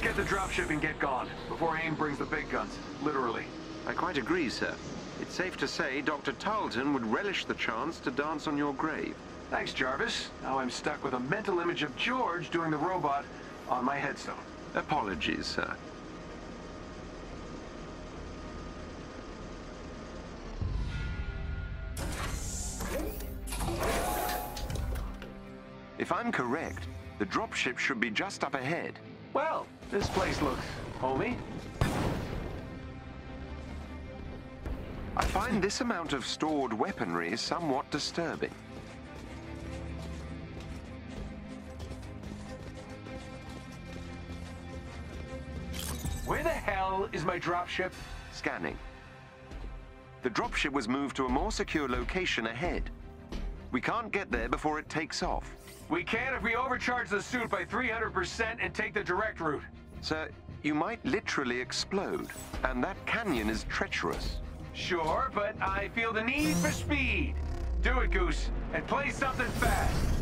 Let's get the dropship and get gone, before AIM brings the big guns, literally. I quite agree, sir. It's safe to say Dr. Tarleton would relish the chance to dance on your grave. Thanks, Jarvis. Now I'm stuck with a mental image of George doing the robot on my headstone. Apologies, sir. If I'm correct, the dropship should be just up ahead. Well, this place looks homey. I find this amount of stored weaponry somewhat disturbing. Where the hell is my dropship? Scanning. The dropship was moved to a more secure location ahead. We can't get there before it takes off. We can if we overcharge the suit by 300% and take the direct route. Sir, you might literally explode, and that canyon is treacherous. Sure, but I feel the need for speed. Do it, Goose, and play something fast.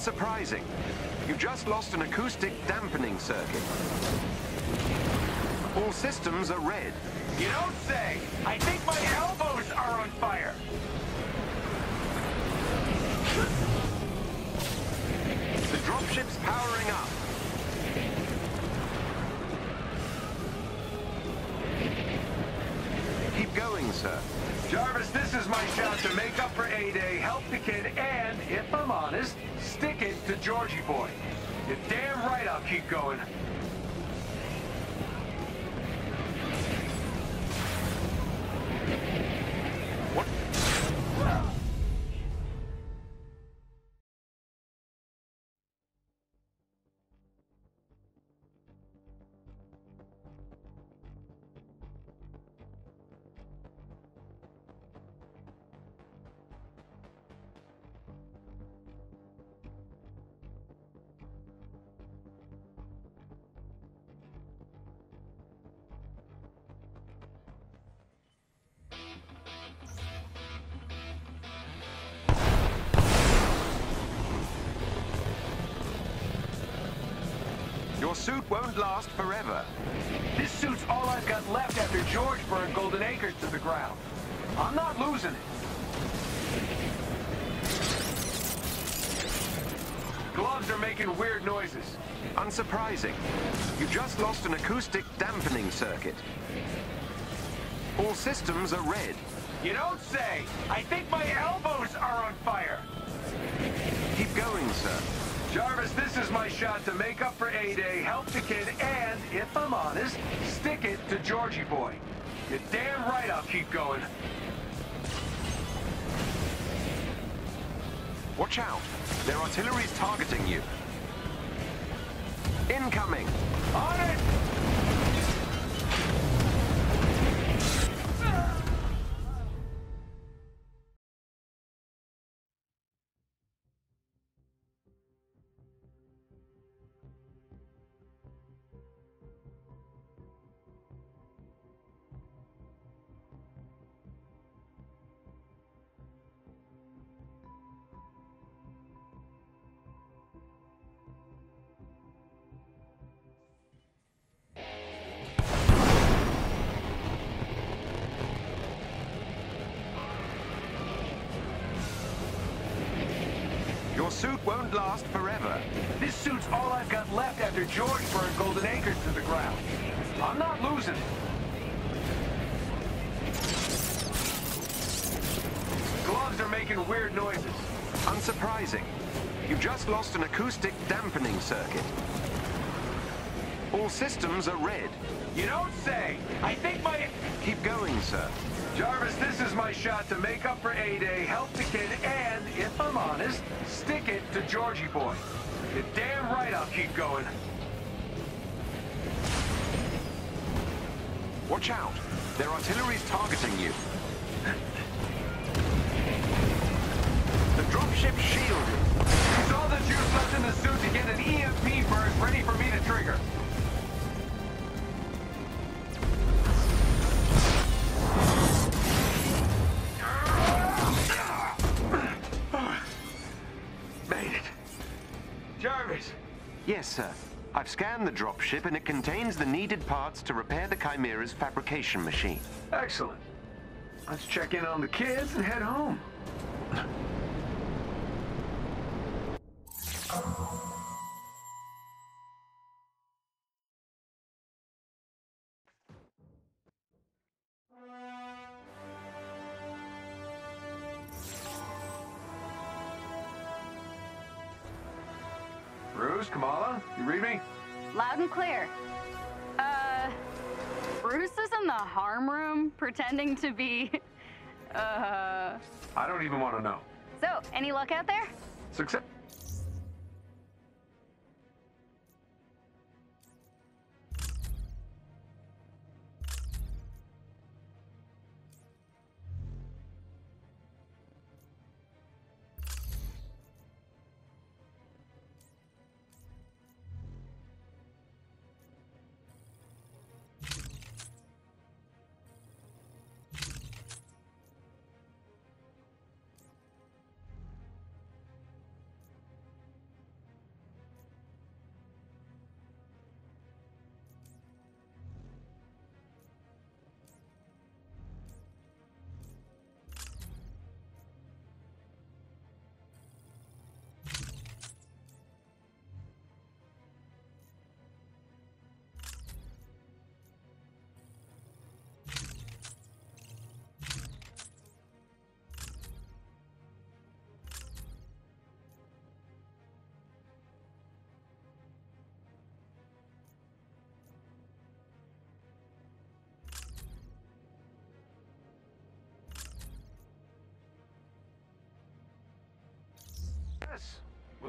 Unsurprising. You just lost an acoustic dampening circuit. All systems are red. You don't say! I think my elbows are on fire! The dropship's powering up. Keep going, sir. Jarvis, this is my shot to make up for A-Day, help the kid, Georgie boy. You're damn right I'll keep going. Suit won't last forever. This suit's all I've got left after George burned Golden Acres to the ground. I'm not losing it. Gloves are making weird noises. Unsurprising. You just lost an acoustic dampening circuit. All systems are red. You don't say! I think my elbows are on fire! Keep going, sir. Jarvis, this is my shot to make up for A-Day, help the kid, and, if I'm honest, stick it to Georgie boy. You're damn right I'll keep going. Watch out. Their artillery's targeting you. Incoming. On it! Suit won't last forever. This suit's all I've got left after George burned Golden Acres to the ground. I'm not losing it. Gloves are making weird noises. Unsurprising. You just lost an acoustic dampening circuit. All systems are red. You don't say! I think my... Keep going, sir. Jarvis, this is my shot to make up for A-Day, help the kid, and, if I'm honest, stick it to Georgie boy. You're damn right I'll keep going. Watch out. Their artillery's targeting you. The dropship's shielded. Use all the juice left in the suit to get an EMP burst ready for me to trigger. Sir. I've scanned the dropship and it contains the needed parts to repair the Chimera's fabrication machine. excellent. Let's check in on the kids and head home. Bruce, Kamala, you read me? Loud and clear. Uh, Bruce is in the HARM room pretending to be. Uh. I don't even want to know. So, any luck out there? Success.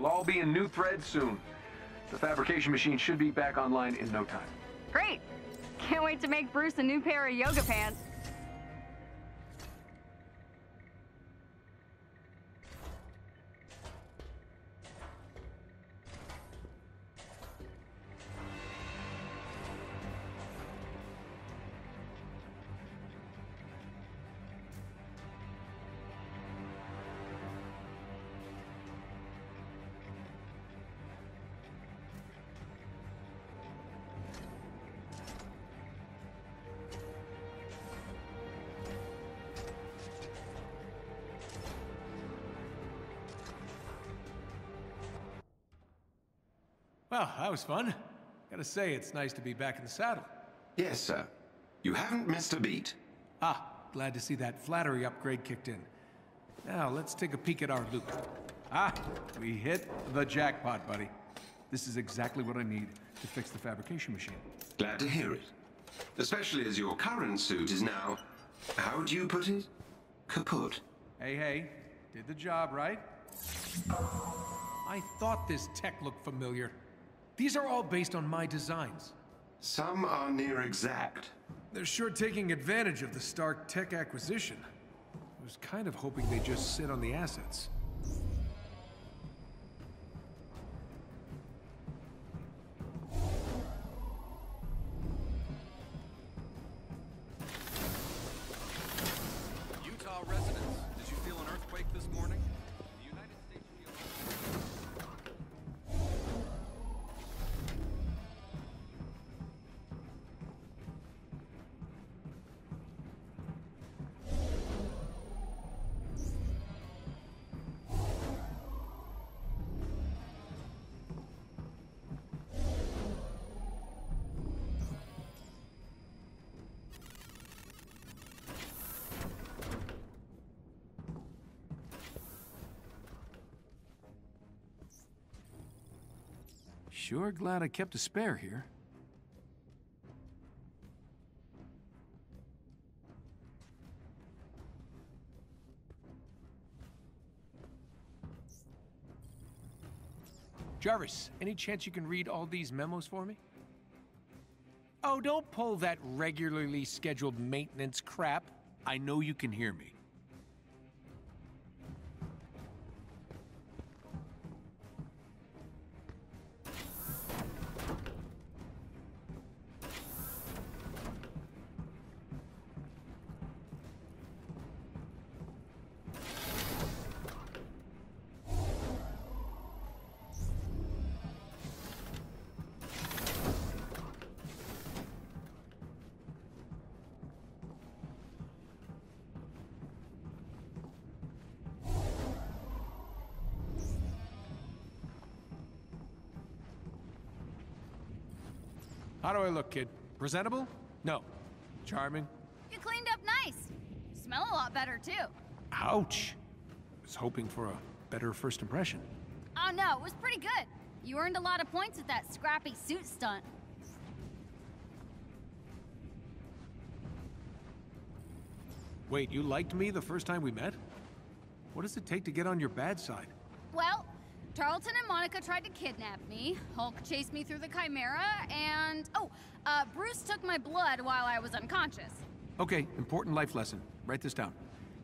We'll all be in new threads soon. The fabrication machine should be back online in no time. Great! Can't wait to make Bruce a new pair of yoga pants. Well, that was fun. Gotta say, it's nice to be back in the saddle. Yes, sir. You haven't missed a beat. Ah, glad to see that flattery upgrade kicked in. Now, let's take a peek at our loot. Ah, we hit the jackpot, buddy. This is exactly what I need to fix the fabrication machine. Glad to hear it. Especially as your current suit is now, how would you put it? Kaput. Hey, hey, did the job, right? I thought this tech looked familiar. These are all based on my designs. Some are near exact. They're sure taking advantage of the Stark tech acquisition. I was kind of hoping they'd just sit on the assets. Sure glad I kept a spare here. Jarvis, any chance you can read all these memos for me? Oh, Oh, don't pull that regularly scheduled maintenance crap. I know you can hear me. How do I look, kid? Presentable? No. Charming? You cleaned up nice. Smell a lot better, too. Ouch. Was hoping for a better first impression. Oh no, it was pretty good. You earned a lot of points with that scrappy suit stunt. Wait, you liked me the first time we met? What does it take to get on your bad side? Well, Tarleton and Monica tried to kidnap me. Hulk chased me through the Chimera, and oh, uh, Bruce took my blood while I was unconscious. Okay, important life lesson. Write this down.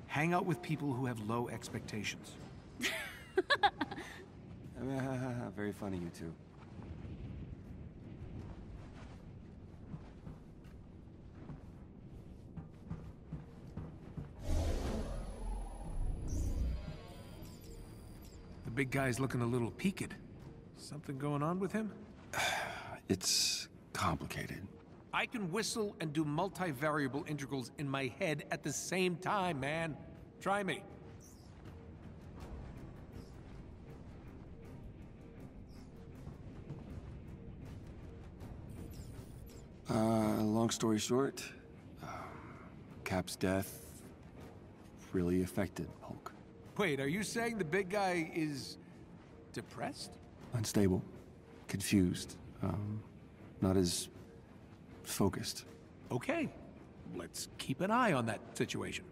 Hang out with people who have low expectations. Very funny, you two. Big guy's looking a little peaked. Something going on with him? It's complicated. I can whistle and do multivariable integrals in my head at the same time, man. Try me. Uh, long story short, um, Cap's death really affected Hulk. Wait, are you saying the big guy is depressed? Unstable, confused, um, not as focused. Okay, let's keep an eye on that situation.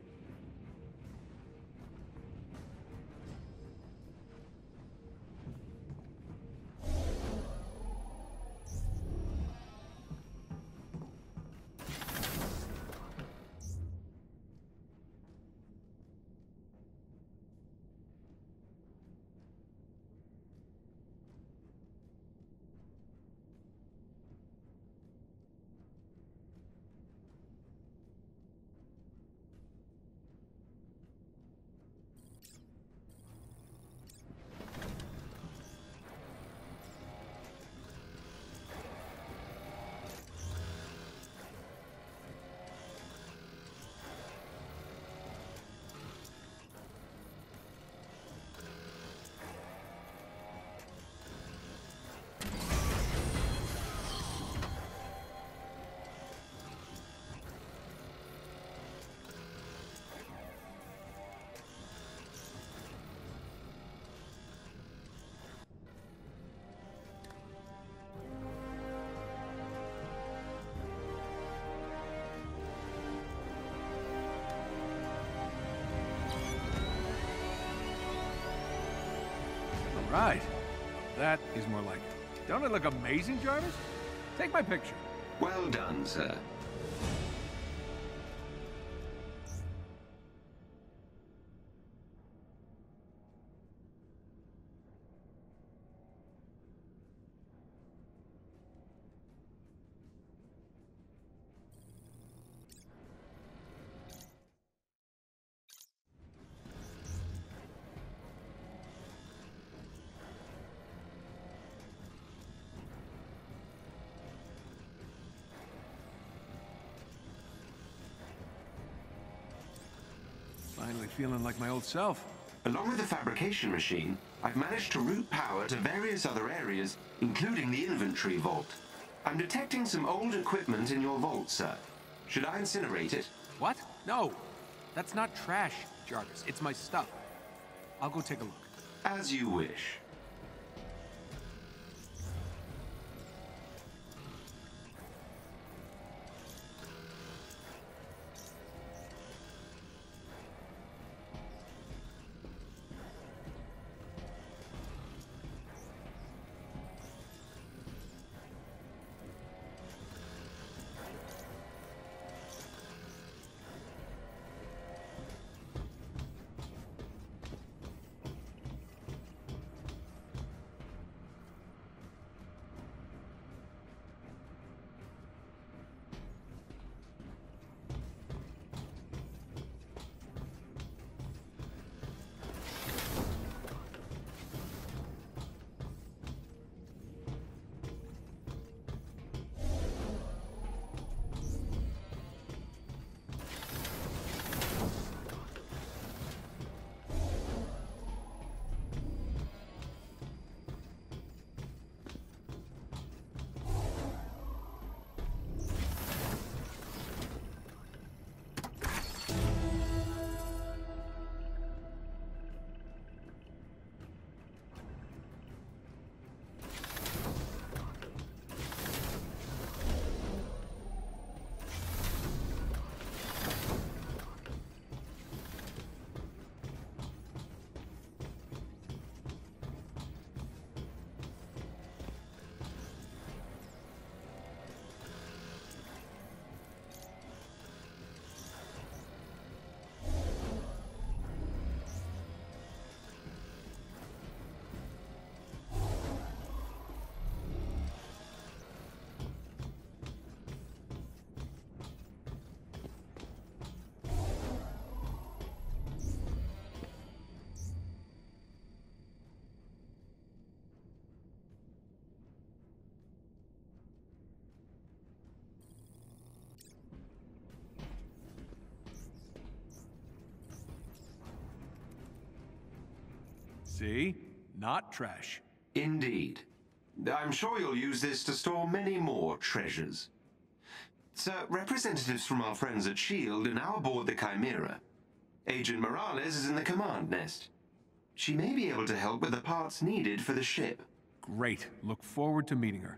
Right. That is more like it. Don't it look amazing, Jarvis? Take my picture. Well done, sir. Finally feeling like my old self. Along with the fabrication machine, I've managed to route power to various other areas, including the inventory vault. I'm detecting some old equipment in your vault, sir. Should I incinerate it? What? No. That's not trash, Jarvis. It's my stuff. I'll go take a look. As you wish. See? Not trash. Indeed. I'm sure you'll use this to store many more treasures. Sir, representatives from our friends at S.H.I.E.L.D. are now aboard the Chimera. Agent Morales is in the command nest. She may be able to help with the parts needed for the ship. Great. Look forward to meeting her.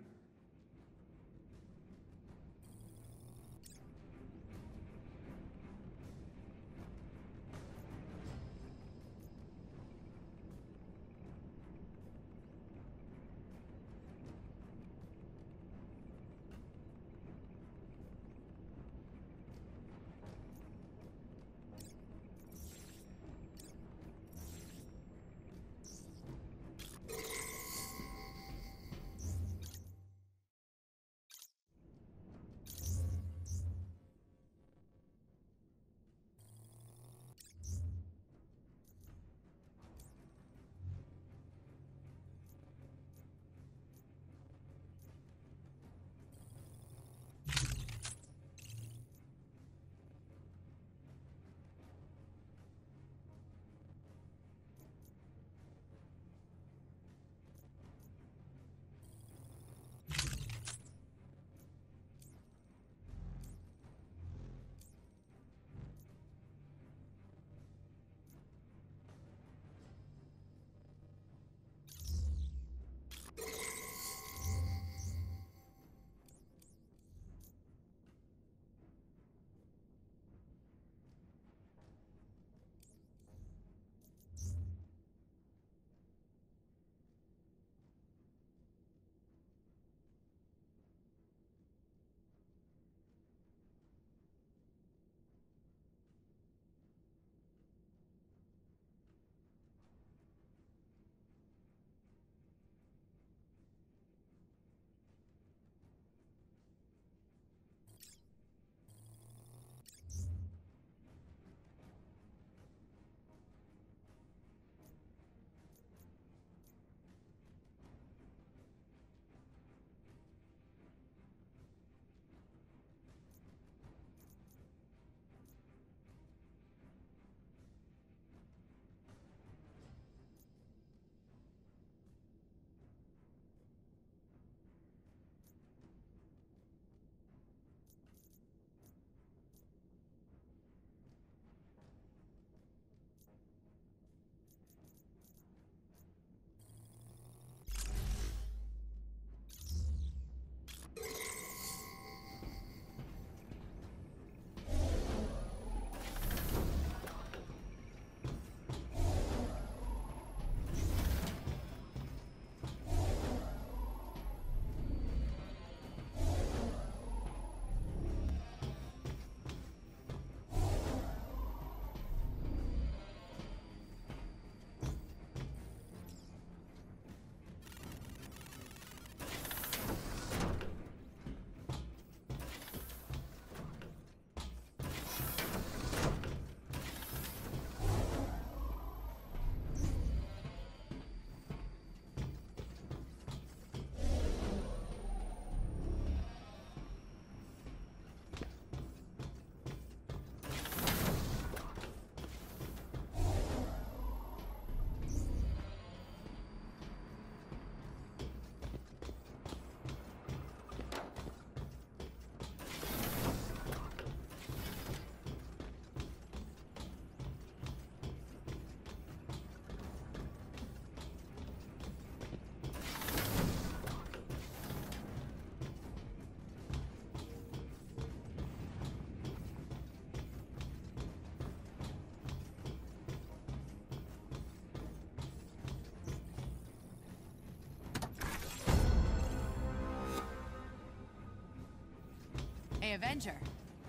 Hey, Avenger.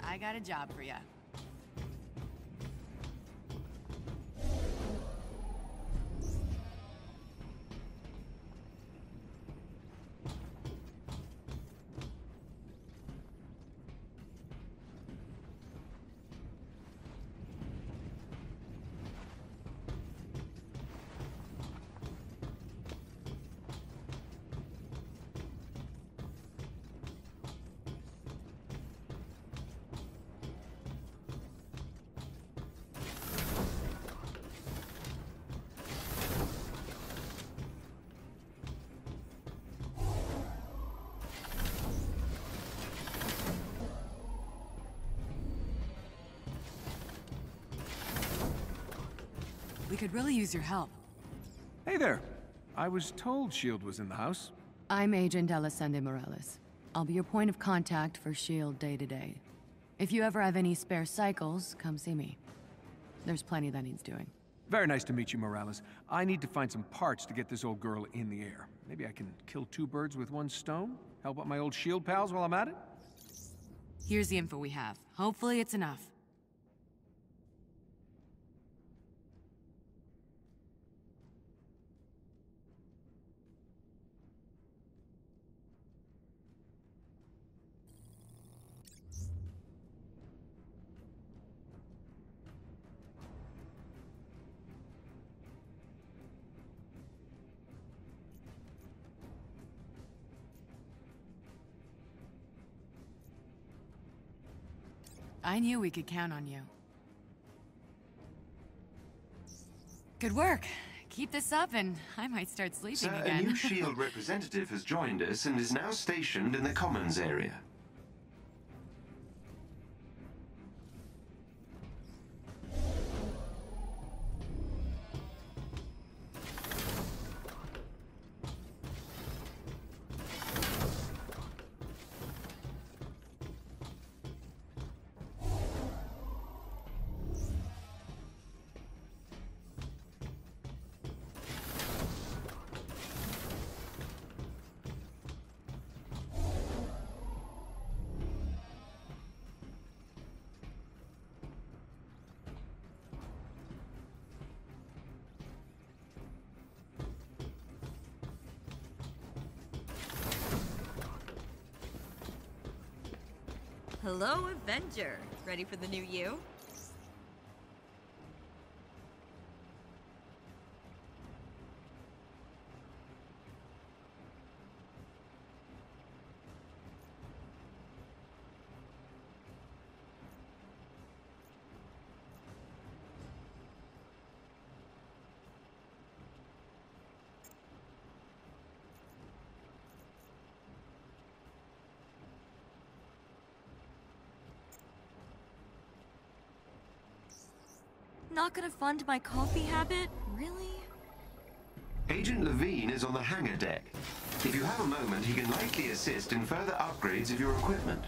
I got a job for you. Could really use your help. Hey there. I was told S.H.I.E.L.D. was in the house. I'm Agent Elisande Morales. I'll be your point of contact for S.H.I.E.L.D. day to day. If you ever have any spare cycles, come see me. There's plenty that needs doing. Very nice to meet you, Morales. I need to find some parts to get this old girl in the air. Maybe I can kill two birds with one stone? Help out my old S.H.I.E.L.D. pals while I'm at it? Here's the info we have. Hopefully it's enough. I knew we could count on you. Good work. Keep this up and I might start sleeping Sir, a new S.H.I.E.L.D. representative has joined us and is now stationed in the Commons area. Hello, Avenger. Ready for the new you? Not gonna fund my coffee habit? Really? Agent Levine is on the hangar deck. If you have a moment, he can likely assist in further upgrades of your equipment.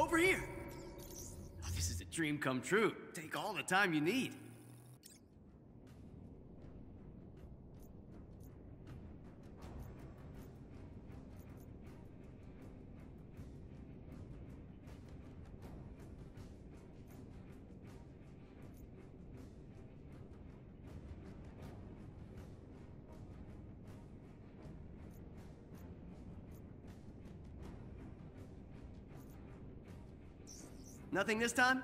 Over here! Oh, this is a dream come true. Take all the time you need. Nothing this time?